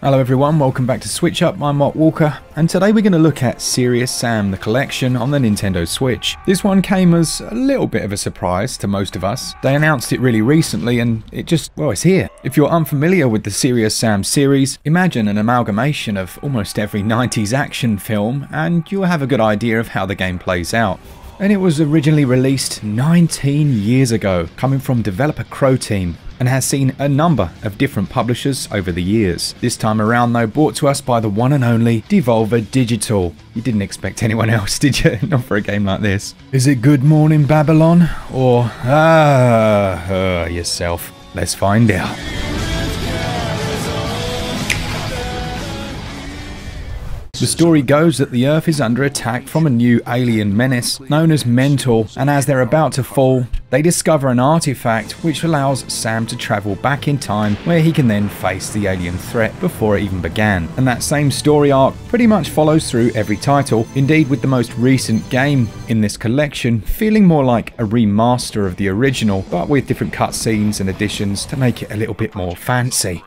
Hello everyone, welcome back to Switch Up, I'm Mark Walker, and today we're going to look at Serious Sam the Collection on the Nintendo Switch. This one came as a little bit of a surprise to most of us. They announced it really recently and it just, well, it's here. If you're unfamiliar with the Serious Sam series, imagine an amalgamation of almost every 90s action film and you'll have a good idea of how the game plays out and it was originally released 19 years ago, coming from developer Croteam, and has seen a number of different publishers over the years. This time around though brought to us by the one and only Devolver Digital. You didn't expect anyone else, did you? Not for a game like this. Is it Good Morning Babylon? Or, ah, uh, yourself? Let's find out. The story goes that the Earth is under attack from a new alien menace known as Mental, and as they're about to fall, they discover an artifact which allows Sam to travel back in time where he can then face the alien threat before it even began. And that same story arc pretty much follows through every title, indeed with the most recent game in this collection feeling more like a remaster of the original, but with different cutscenes and additions to make it a little bit more fancy.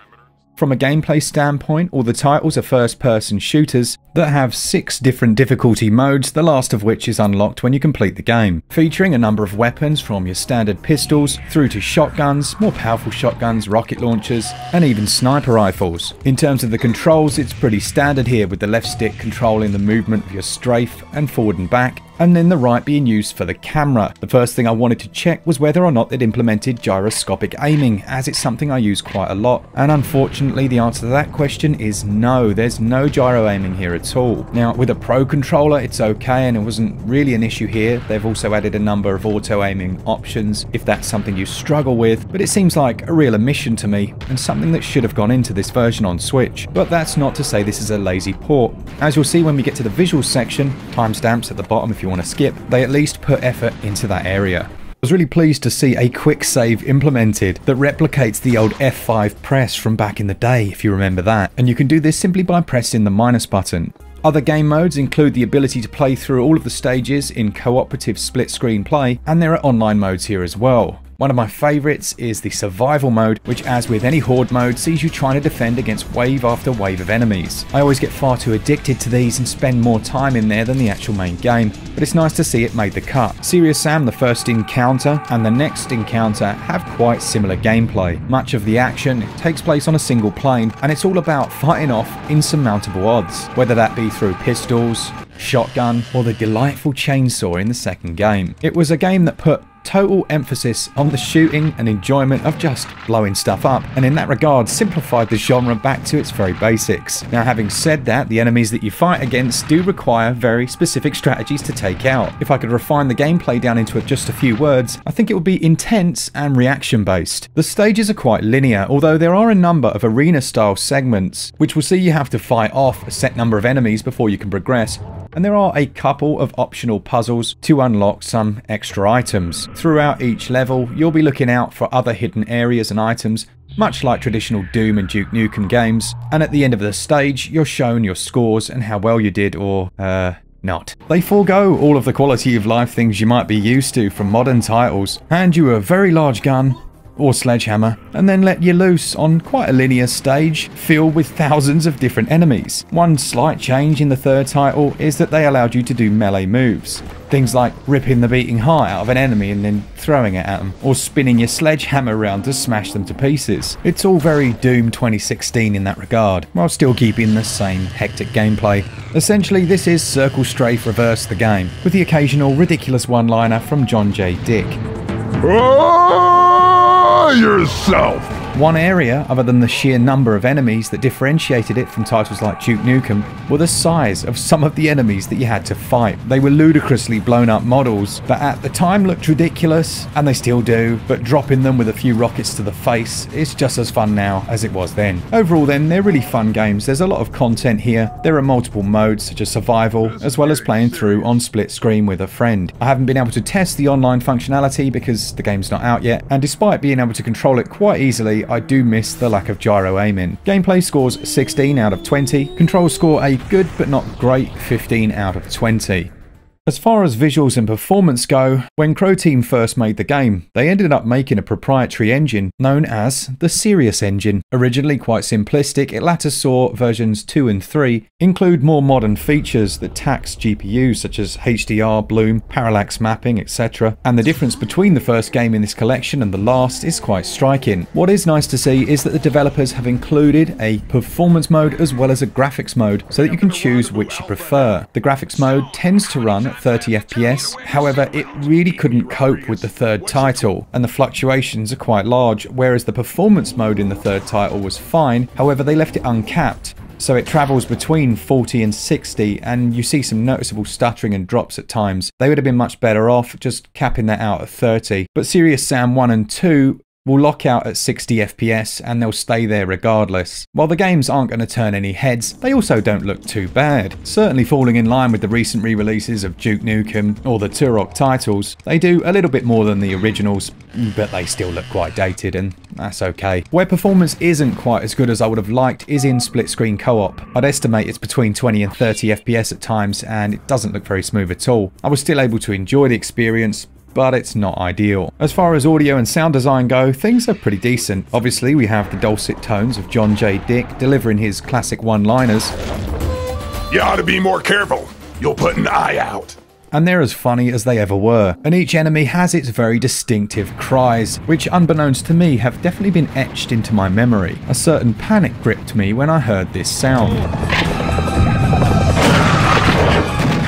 From a gameplay standpoint, all the titles are first person shooters that have six different difficulty modes, the last of which is unlocked when you complete the game, featuring a number of weapons from your standard pistols through to shotguns, more powerful shotguns, rocket launchers, and even sniper rifles. In terms of the controls, it's pretty standard here with the left stick controlling the movement of your strafe and forward and back, and then the right being used for the camera. The first thing I wanted to check was whether or not they'd implemented gyroscopic aiming, as it's something I use quite a lot, and unfortunately the answer to that question is no, there's no gyro aiming here at all. Now with a Pro controller it's okay and it wasn't really an issue here, they've also added a number of auto aiming options if that's something you struggle with, but it seems like a real omission to me, and something that should have gone into this version on Switch. But that's not to say this is a lazy port. As you'll see when we get to the visuals section, timestamps at the bottom if you want to skip, they at least put effort into that area. I was really pleased to see a quick save implemented that replicates the old F5 press from back in the day, if you remember that. And you can do this simply by pressing the minus button. Other game modes include the ability to play through all of the stages in cooperative split screen play, and there are online modes here as well. One of my favourites is the survival mode, which as with any horde mode sees you trying to defend against wave after wave of enemies. I always get far too addicted to these and spend more time in there than the actual main game, but it's nice to see it made the cut. Serious Sam, the first encounter, and the next encounter have quite similar gameplay. Much of the action takes place on a single plane, and it's all about fighting off insurmountable odds, whether that be through pistols, shotgun, or the delightful chainsaw in the second game. It was a game that put total emphasis on the shooting and enjoyment of just blowing stuff up, and in that regard simplified the genre back to its very basics. Now having said that, the enemies that you fight against do require very specific strategies to take out. If I could refine the gameplay down into just a few words, I think it would be intense and reaction based. The stages are quite linear, although there are a number of arena style segments, which will see you have to fight off a set number of enemies before you can progress, and there are a couple of optional puzzles to unlock some extra items. Throughout each level, you'll be looking out for other hidden areas and items much like traditional Doom and Duke Nukem games, and at the end of the stage, you're shown your scores and how well you did or, uh, not. They forego all of the quality of life things you might be used to from modern titles, hand you a very large gun, or sledgehammer, and then let you loose on quite a linear stage filled with thousands of different enemies. One slight change in the third title is that they allowed you to do melee moves. Things like ripping the beating heart out of an enemy and then throwing it at them, or spinning your sledgehammer around to smash them to pieces. It's all very Doom 2016 in that regard, while still keeping the same hectic gameplay. Essentially, this is Circle Strafe Reverse the game, with the occasional ridiculous one-liner from John J. Dick. Yourself! One area, other than the sheer number of enemies that differentiated it from titles like Duke Nukem, were the size of some of the enemies that you had to fight. They were ludicrously blown up models that at the time looked ridiculous, and they still do, but dropping them with a few rockets to the face is just as fun now as it was then. Overall then, they're really fun games. There's a lot of content here. There are multiple modes such as survival, as well as playing through on split screen with a friend. I haven't been able to test the online functionality because the game's not out yet, and despite being able to control it quite easily, I do miss the lack of gyro aiming. Gameplay scores 16 out of 20, controls score a good but not great 15 out of 20. As far as visuals and performance go, when Croteam first made the game, they ended up making a proprietary engine known as the Serious engine. Originally quite simplistic, it later saw versions 2 and 3 include more modern features that tax GPUs such as HDR, bloom, parallax mapping, etc. And the difference between the first game in this collection and the last is quite striking. What is nice to see is that the developers have included a performance mode as well as a graphics mode so that you can choose which you prefer. The graphics mode tends to run 30 FPS. However, it really couldn't cope with the third title, and the fluctuations are quite large, whereas the performance mode in the third title was fine, however they left it uncapped. So it travels between 40 and 60, and you see some noticeable stuttering and drops at times. They would have been much better off just capping that out at 30. But Serious Sam 1 and 2 will lock out at 60 FPS and they'll stay there regardless. While the games aren't going to turn any heads, they also don't look too bad. Certainly falling in line with the recent re-releases of Duke Nukem or the Turok titles, they do a little bit more than the originals, but they still look quite dated and that's okay. Where performance isn't quite as good as I would have liked is in split screen co-op. I'd estimate it's between 20 and 30 FPS at times and it doesn't look very smooth at all. I was still able to enjoy the experience, but it's not ideal. As far as audio and sound design go, things are pretty decent. Obviously, we have the dulcet tones of John J. Dick delivering his classic one-liners. You ought to be more careful. You'll put an eye out. And they're as funny as they ever were. And each enemy has its very distinctive cries, which unbeknownst to me have definitely been etched into my memory. A certain panic gripped me when I heard this sound.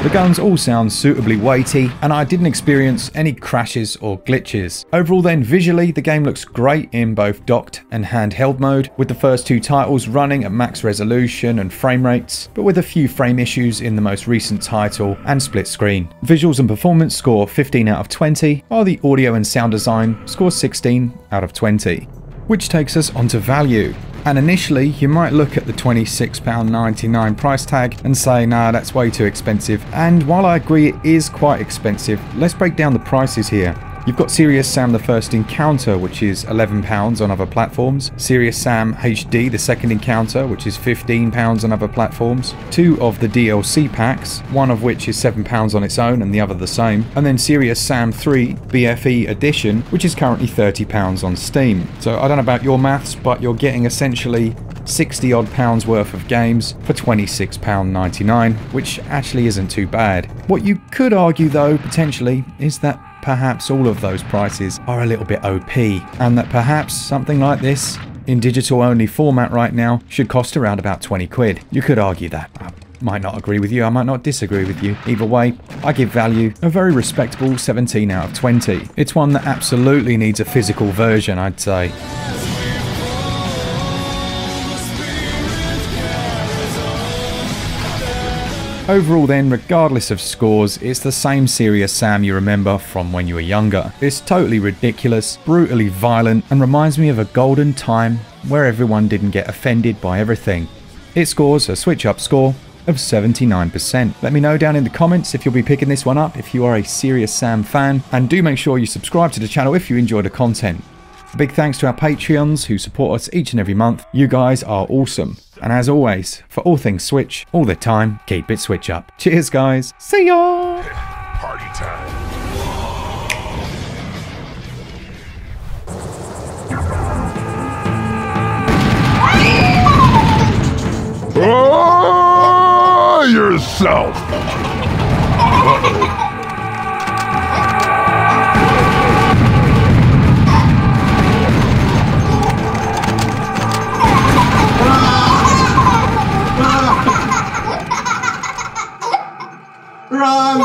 The guns all sound suitably weighty, and I didn't experience any crashes or glitches. Overall then, visually, the game looks great in both docked and handheld mode, with the first two titles running at max resolution and frame rates, but with a few frame issues in the most recent title and split screen. Visuals and performance score 15 out of 20, while the audio and sound design score 16 out of 20. Which takes us onto value. And initially, you might look at the £26.99 price tag and say, nah, that's way too expensive. And while I agree it is quite expensive, let's break down the prices here. You've got Serious Sam the First Encounter, which is £11 on other platforms. Serious Sam HD the Second Encounter, which is £15 on other platforms. Two of the DLC packs, one of which is £7 on its own and the other the same. And then Serious Sam 3 BFE Edition, which is currently £30 on Steam. So I don't know about your maths, but you're getting essentially 60 odd pounds worth of games for £26.99, which actually isn't too bad. What you could argue though, potentially, is that perhaps all of those prices are a little bit OP, and that perhaps something like this in digital only format right now should cost around about 20 quid. You could argue that. I might not agree with you, I might not disagree with you. Either way, I give value a very respectable 17 out of 20. It's one that absolutely needs a physical version, I'd say. Overall then, regardless of scores, it's the same Serious Sam you remember from when you were younger. It's totally ridiculous, brutally violent, and reminds me of a golden time where everyone didn't get offended by everything. It scores a switch up score of 79%. Let me know down in the comments if you'll be picking this one up if you are a Serious Sam fan, and do make sure you subscribe to the channel if you enjoy the content. A big thanks to our Patreons who support us each and every month. You guys are awesome. And as always, for all things Switch, all the time, keep it Switch up. Cheers, guys. See ya! Party time. Oh, yourself. Uh-oh. Run!